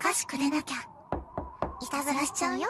菓子くれなきゃ。いたずらしちゃうよ。